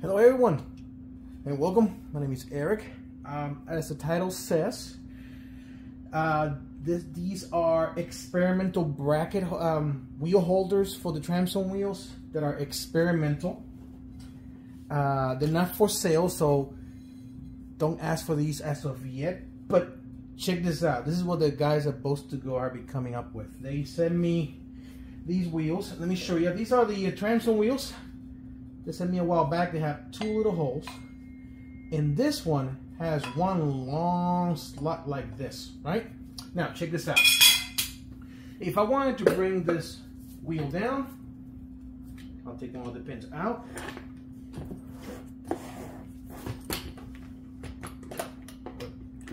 Hello everyone and welcome. My name is Erick. Um, as the title says, uh, this, these are experimental bracket um, wheel holders for the transom wheels that are experimental. Uh, they're not for sale, so don't ask for these as of yet. But check this out. This is what the guys at Boatstogo are be coming up with. They sent me these wheels. Let me show you. These are the uh, transom wheels. They sent me a while back. They have two little holes. And this one has one long slot like this, right? Now, check this out. If I wanted to bring this wheel down, I'll take one of the pins out.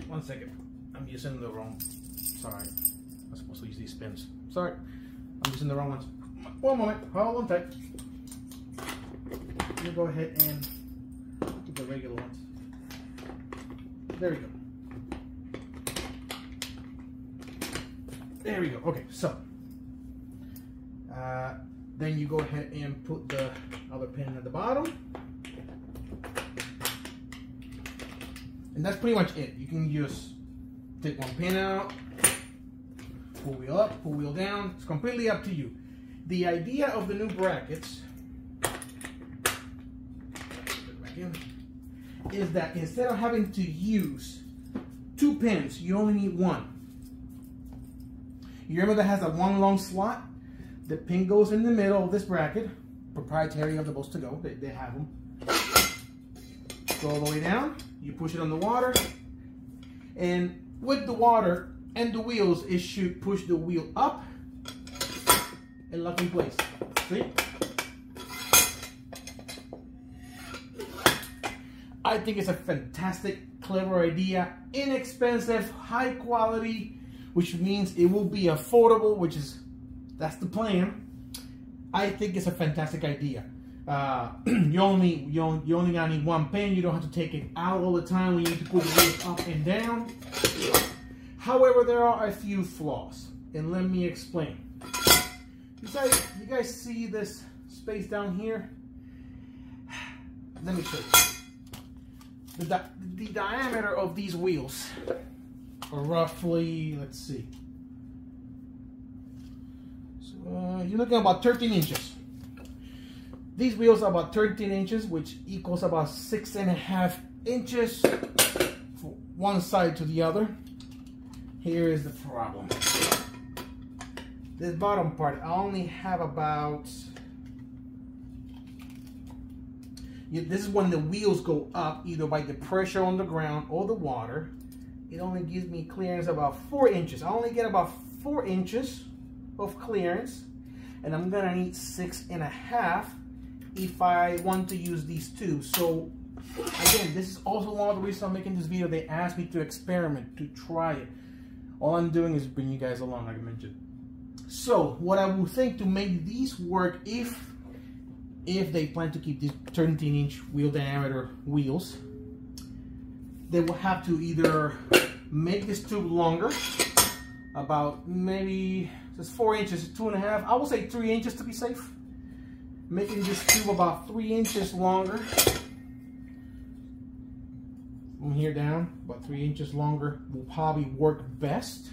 One second. I'm using the wrong. Sorry. I'm supposed to use these pins. Sorry. I'm using the wrong ones. One moment. Hold on tight. Me go ahead and get the regular ones. There we go. There we go. Okay, so uh, then you go ahead and put the other pin at the bottom. And that's pretty much it. You can just take one pin out, pull wheel up, pull wheel down. It's completely up to you. The idea of the new brackets is that instead of having to use two pins, you only need one. You remember that has a one long slot? The pin goes in the middle of this bracket, proprietary of the Boatstogo, they, they have them. Go all the way down, you push it on the water, and with the water and the wheels, it should push the wheel up and lock in place. See? I think it's a fantastic, clever idea, inexpensive, high quality, which means it will be affordable, which is, that's the plan. I think it's a fantastic idea. Uh, you only you only, you only gotta need one pin. You don't have to take it out all the time when you need to put it up and down. However, there are a few flaws, and let me explain. You guys, you guys see this space down here? Let me show you. The, di the diameter of these wheels are roughly, let's see. So, uh, you're looking about 13 inches. These wheels are about 13 inches, which equals about six and a half inches from one side to the other. Here is the problem. This bottom part, I only have about this is when the wheels go up either by the pressure on the ground or the water. It only gives me clearance about four inches. I only get about four inches of clearance and I'm gonna need six and a half if I want to use these two. So again, this is also one of the reasons I'm making this video. They asked me to experiment, to try it. All I'm doing is bring you guys along, like I mentioned. So what I would think to make these work if if they plan to keep these 13 inch wheel diameter wheels, they will have to either make this tube longer, about maybe just four inches, two and a half, I will say three inches to be safe. Making this tube about three inches longer. From here down, about three inches longer will probably work best.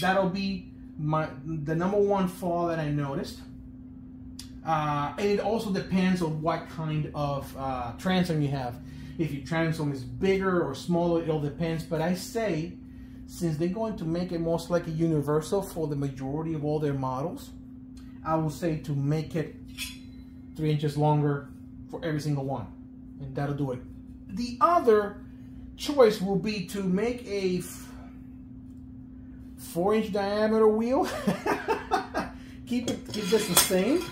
That'll be my the number one flaw that I noticed. Uh, and it also depends on what kind of uh, transom you have. If your transom is bigger or smaller, it all depends. But I say, since they're going to make it most likely universal for the majority of all their models, I will say to make it three inches longer for every single one. And that'll do it. The other choice will be to make a four inch diameter wheel. keep it, keep this the same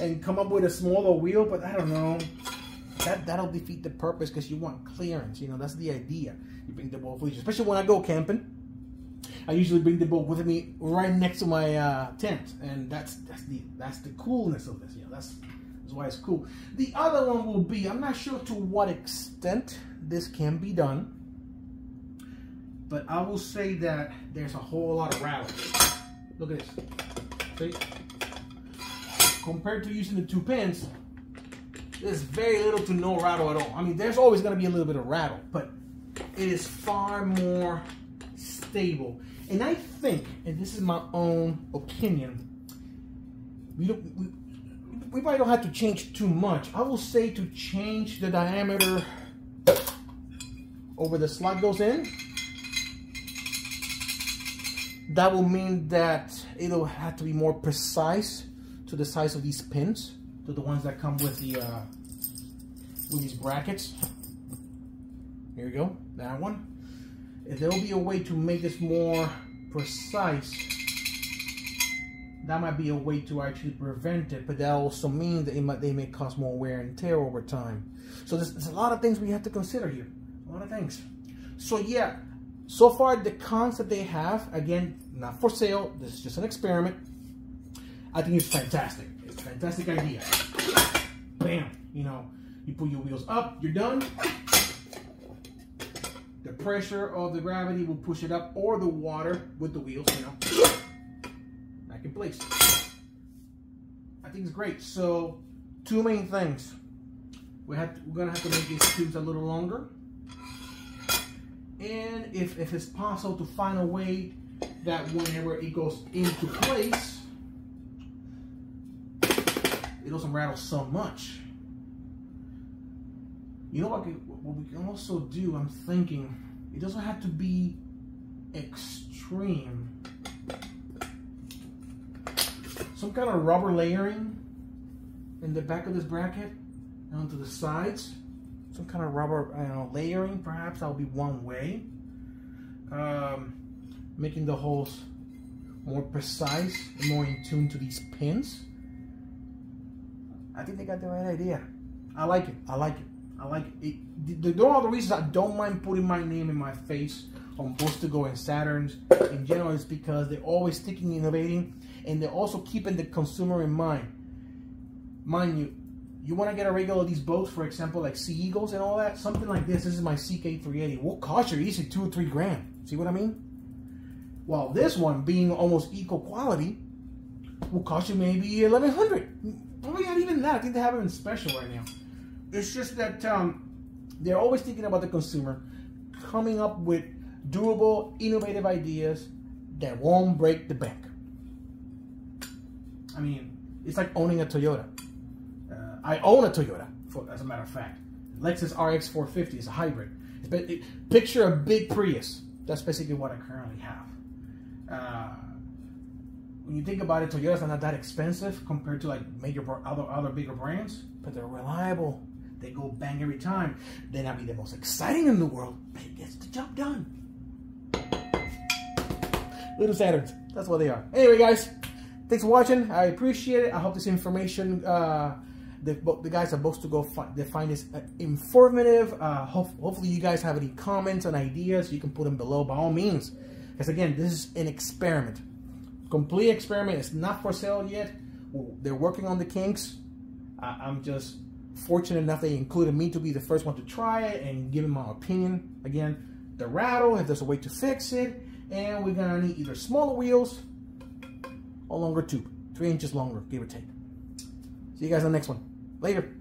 and come up with a smaller wheel, but I don't know. That, that'll defeat the purpose because you want clearance. You know, that's the idea. You bring the boat with you, especially when I go camping. I usually bring the boat with me right next to my uh, tent, and that's that's the that's the coolness of this. You know, that's that's why it's cool. The other one will be I'm not sure to what extent this can be done, but I will say that there's a whole lot of rattling. Look at this. See? Compared to using the two pins, there's very little to no rattle at all. I mean, there's always going to be a little bit of rattle, but it is far more stable. And I think, and this is my own opinion, we don't, we, we probably don't have to change too much. I will say to change the diameter over the slot goes in. That will mean that it'll have to be more precise to the size of these pins, to the ones that come with the uh, with these brackets. Here we go, that one. If there will be a way to make this more precise, that might be a way to actually prevent it, but that also means that might, they may cause more wear and tear over time. So there's, there's a lot of things we have to consider here, a lot of things. So yeah, so far the cons that they have, again, not for sale, this is just an experiment. I think it's fantastic. It's a fantastic idea. Bam, you know, you put your wheels up, you're done. The pressure of the gravity will push it up or the water with the wheels, you know, back in place. I think it's great. So two main things. We have to, we're gonna have to make these tubes a little longer. And if, if it's possible to find a way that whenever it goes into place, it doesn't rattle so much. You know what, what we can also do, I'm thinking, it doesn't have to be extreme. Some kind of rubber layering in the back of this bracket and onto the sides. Some kind of rubber I don't know, layering, perhaps that would be one way. Um, making the holes more precise and more in tune to these pins. I think they got the right idea. I like it. I like it. I like it. it the, the, all the reasons I don't mind putting my name in my face on Boatstogo and Saturns in general is because they're always thinking, innovating, and they're also keeping the consumer in mind. Mind you, you want to get a regular of these boats, for example, like Sea Eagles and all that, something like this. This is my CK380. Will cost you easy two or three grand. See what I mean? While this one, being almost equal quality, will cost you maybe 1100 Probably not even that. I think they have it in special right now. It's just that um, they're always thinking about the consumer, coming up with durable, innovative ideas that won't break the bank. I mean, it's like owning a Toyota. Uh, I own a Toyota, for, as a matter of fact. Lexus RX 450 is a hybrid. It, picture a big Prius. That's basically what I currently have. Uh, when you think about it, Toyotas are not that expensive compared to like major other other bigger brands, but they're reliable. They go bang every time. They not be the most exciting in the world, but it gets the job done. Little Saturns, that's what they are. Anyway, guys, thanks for watching. I appreciate it. I hope this information, uh, the, the guys are supposed to go find, they find this uh, informative. Uh, hope, hopefully you guys have any comments and ideas. You can put them below by all means. Because again, this is an experiment. Complete experiment. It's not for sale yet. They're working on the kinks. I'm just fortunate enough they included me to be the first one to try it and give my opinion. Again, the rattle, if there's a way to fix it. And we're to need either smaller wheels or longer tube. Three inches longer, give or take. See you guys on the next one. Later.